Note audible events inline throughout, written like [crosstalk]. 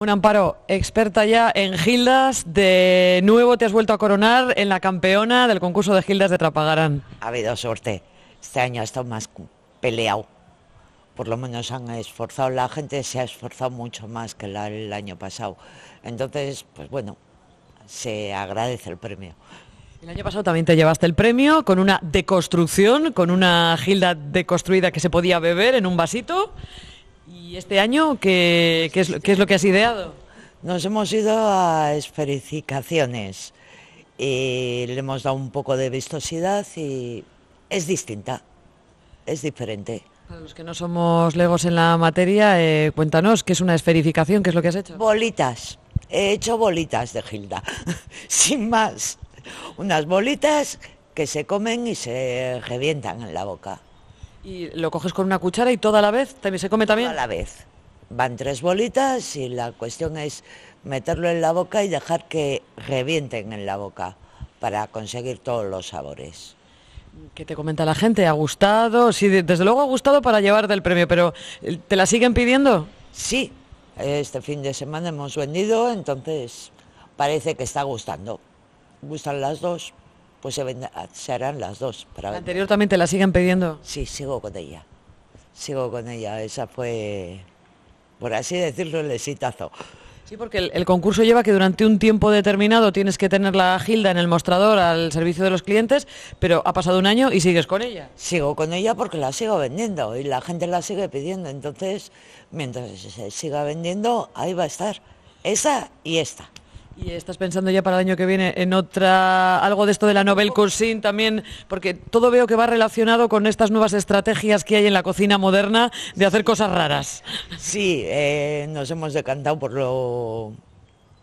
Un amparo, experta ya en gildas, de nuevo te has vuelto a coronar en la campeona del concurso de gildas de Trapagarán. Ha habido suerte. Este año ha estado más peleado. Por lo menos han esforzado, la gente se ha esforzado mucho más que la- el año pasado. Entonces, pues bueno, se agradece el premio. El año pasado también te llevaste el premio con una deconstrucción, con una gilda deconstruida que se podía beber en un vasito. ¿Y este año qué, qué es, lo- qué es lo que has ideado? Nos hemos ido a esferificaciones y le hemos dado un poco de vistosidad y es distinta, es diferente. Para los que no somos legos en la materia, eh, cuéntanos qué es una esferificación, qué es lo que has hecho. Bolitas, he hecho bolitas de Gilda, [laughs] sin más. Unas bolitas que se comen y se revientan en la boca. Y lo coges con una cuchara y toda la vez también se come también. A la vez. Van tres bolitas y la cuestión es meterlo en la boca y dejar que revienten en la boca para conseguir todos los sabores. ¿Qué te comenta la gente? ¿Ha gustado? Sí, de- desde luego ha gustado para llevarte el premio, pero eh, ¿te la siguen pidiendo? Sí, este fin de semana hemos vendido, entonces parece que está gustando. Gustan las dos, pues se, vend- se harán las dos para La anterior también te la siguen pidiendo. Sí, sigo con ella. Sigo con ella. Esa fue, por así decirlo, el exitazo. Sí, porque el, el concurso lleva que durante un tiempo determinado tienes que tener la gilda en el mostrador al servicio de los clientes, pero ha pasado un año y sigues con ella. Sigo con ella porque la sigo vendiendo y la gente la sigue pidiendo. Entonces, mientras se siga vendiendo, ahí va a estar. Esa y esta. ¿Y estás pensando ya para el año que viene en otra, algo de esto de la Nobel Cuisine también? Porque todo veo que va relacionado con estas nuevas estrategias que hay en la cocina moderna de hacer cosas raras. Sí, eh, nos hemos decantado por lo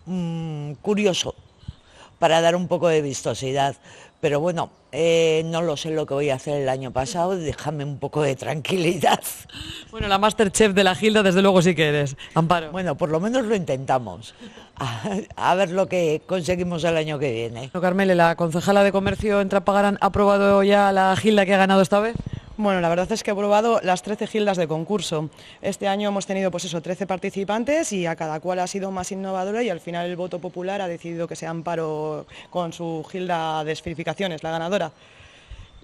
mm, curioso, para dar un poco de vistosidad. Pero bueno, eh, no lo sé lo que voy a hacer el año pasado, déjame un poco de tranquilidad. Bueno, la Masterchef de la Gilda, desde luego sí que eres. Amparo. Bueno, por lo menos lo intentamos. A, a ver lo que conseguimos el año que viene. Carmele, la concejala de comercio en Trapagarán ha aprobado ya la Gilda que ha ganado esta vez. Bueno, la verdad es que he probado las 13 gildas de concurso. Este año hemos tenido pues eso, 13 participantes y a cada cual ha sido más innovadora y al final el voto popular ha decidido que sea Amparo con su gilda de esferificaciones, la ganadora.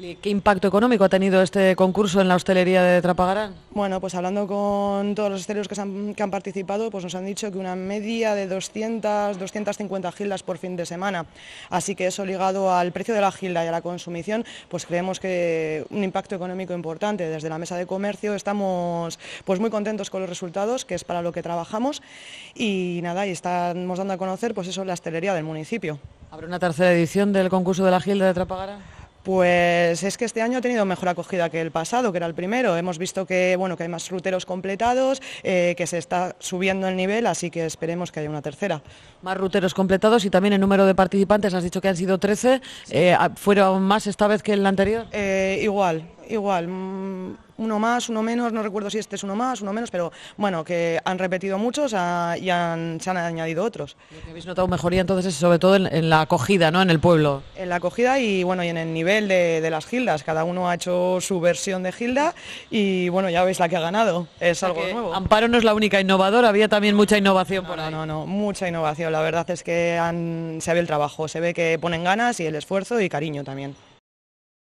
¿Y ¿Qué impacto económico ha tenido este concurso en la hostelería de Trapagarán? Bueno, pues hablando con todos los hosteleros que, se han, que han participado, pues nos han dicho que una media de 200, 250 gildas por fin de semana. Así que eso ligado al precio de la gilda y a la consumición, pues creemos que un impacto económico importante. Desde la mesa de comercio estamos pues muy contentos con los resultados, que es para lo que trabajamos. Y nada, y estamos dando a conocer pues eso la hostelería del municipio. ¿Habrá una tercera edición del concurso de la Gilda de Trapagarán? Pues es que este año ha tenido mejor acogida que el pasado, que era el primero. Hemos visto que bueno que hay más ruteros completados, eh, que se está subiendo el nivel, así que esperemos que haya una tercera. Más ruteros completados y también el número de participantes, has dicho que han sido 13, eh, ¿fueron más esta vez que el anterior? Eh, igual, igual. mm, Uno más, uno menos, no recuerdo si este es uno más, uno menos, pero bueno, que han repetido muchos ah, y han- se han añadido otros. Lo que habéis notado mejoría entonces es sobre todo en, en la acogida, ¿no? En el pueblo. En la acogida y bueno, y en el nivel de, de las gildas. Cada uno ha hecho su versión de gilda y bueno, ya veis la que ha ganado. Es algo nuevo. Amparo no es la única innovadora, había también mucha innovación por No, ahí. no, no, mucha innovación. La verdad es que han- se ve el trabajo, se ve que ponen ganas y el esfuerzo y cariño también.